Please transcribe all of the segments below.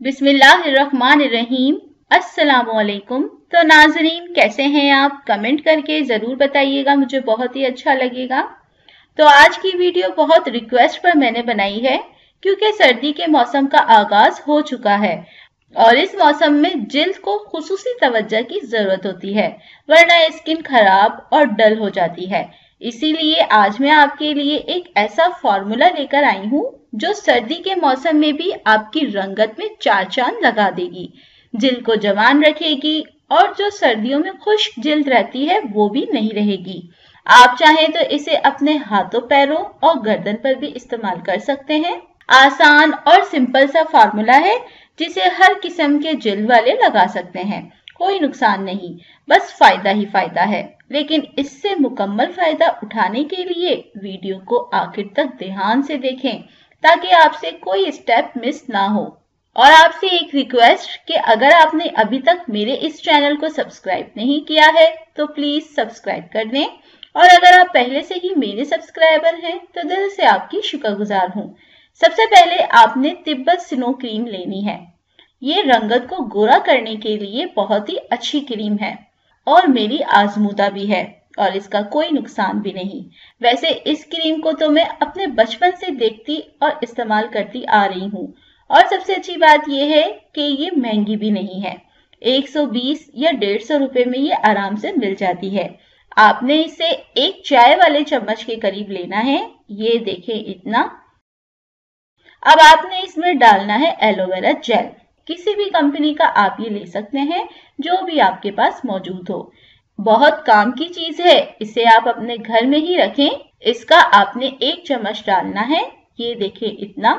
बिस्मिल्लाहिर्रहमानिर्रहीम। अस्सलाम तो नाजरीन, कैसे हैं आप? कमेंट करके ज़रूर बताइएगा, मुझे बहुत ही अच्छा लगेगा। तो आज की वीडियो बहुत रिक्वेस्ट पर मैंने बनाई है, क्योंकि सर्दी के मौसम का आगाज़ हो चुका है, और इस मौसम में जिल्द को खसूसी तवज्जो की ज़रूरत होती है, वरना स्किन खराब और डल हो जाती है। इसीलिए आज मैं आपके लिए एक ऐसा फॉर्मूला लेकर आई हूँ जो सर्दी के मौसम में भी आपकी रंगत में चार चाँद लगा देगी। जिल्द को जवान रखेगी और जो सर्दियों में खुश्क जिल्द रहती है, वो भी नहीं रहेगी। आप चाहें तो इसे अपने हाथों, पैरों और गर्दन पर भी इस्तेमाल कर सकते हैं। आसान और सिंपल सा फार्मूला है, जिसे हर किस्म के जिल वाले लगा सकते हैं। कोई नुकसान नहीं, बस फ़ायदा ही फ़ायदा है। लेकिन इससे मुकम्मल फ़ायदा उठाने के लिए वीडियो को आखिर तक ध्यान से देखें। ताकि आपसे कोई स्टेप मिस ना हो। और आपसे एक रिक्वेस्ट कि अगर आपने अभी तक मेरे इस चैनल को सब्सक्राइब नहीं किया है तो प्लीज़ सब्सक्राइब कर दें। और अगर आप पहले से ही मेरे सब्सक्राइबर हैं तो दिल से आपकी शुक्रगुजार हूँ। सबसे पहले आपने तिब्बत स्नो क्रीम लेनी है। ये रंगत को गोरा करने के लिए बहुत ही अच्छी क्रीम है। और मेरी आजमूदा भी है। और इसका कोई नुकसान भी नहीं। वैसे इस क्रीम को तो मैं अपने बचपन से देखती और इस्तेमाल करती आ रही हूँ। और सबसे अच्छी बात यह है कि ये महँगी भी नहीं है। 120 या 150 रुपए में ये आराम से मिल जाती है। आपने इसे एक चाय वाले चम्मच के करीब लेना है। ये देखें इतना। अब आपने इसमें डालना है एलोवेरा जेल। किसी भी कंपनी का आप ये ले सकते हैं, जो भी आपके पास मौजूद हो। बहुत काम की चीज़ है, इसे आप अपने घर में ही रखें। इसका आपने एक चम्मच डालना है, ये देखें इतना।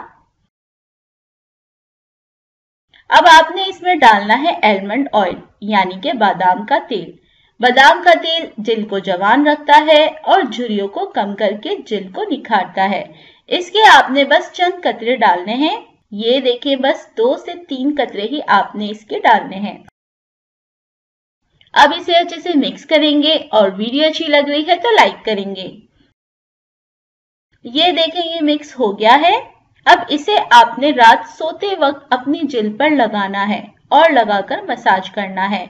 अब आपने इसमें डालना है एलमंड ऑयल यानी के बादाम का तेल। बादाम का तेल जिल को जवान रखता है और झुरियों को कम करके जिल को निखारता है। इसके आपने बस चंद कतरे डालने हैं। ये देखिए बस दो से तीन कतरे ही आपने इसके डालने हैं। अब इसे अच्छे से मिक्स करेंगे और वीडियो अच्छी लग रही है तो लाइक करेंगे। ये देखें, ये मिक्स हो गया है। अब इसे आपने रात सोते वक्त अपनी जिल पर लगाना है और लगाकर मसाज करना है।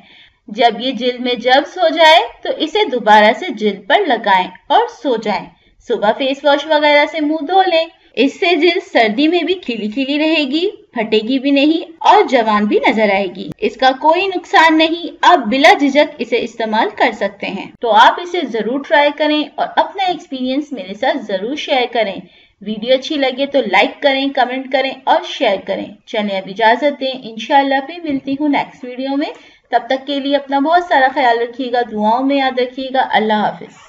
जब ये जिल में जब्स हो जाए तो इसे दोबारा से जिल पर लगाएँ और सो जाएँ। सुबह फेस वॉश वगैरह से मुँह धो लें। इससे जिल सर्दी में भी खिली खिली रहेगी। फटेगी भी नहीं और जवान भी नज़र आएगी। इसका कोई नुकसान नहीं। आप बिला झिझक इसे इस्तेमाल कर सकते हैं। तो आप इसे ज़रूर ट्राई करें और अपना एक्सपीरियंस मेरे साथ ज़रूर शेयर करें। वीडियो अच्छी लगे तो लाइक करें कमेंट करें और शेयर करें। चले अब इजाज़त दें। इनशाला फिर मिलती हूँ नेक्स्ट वीडियो में। तब तक के लिए अपना बहुत सारा ख्याल रखिएगा, दुआओं में याद रखिएगा। अल्लाह हाफिज।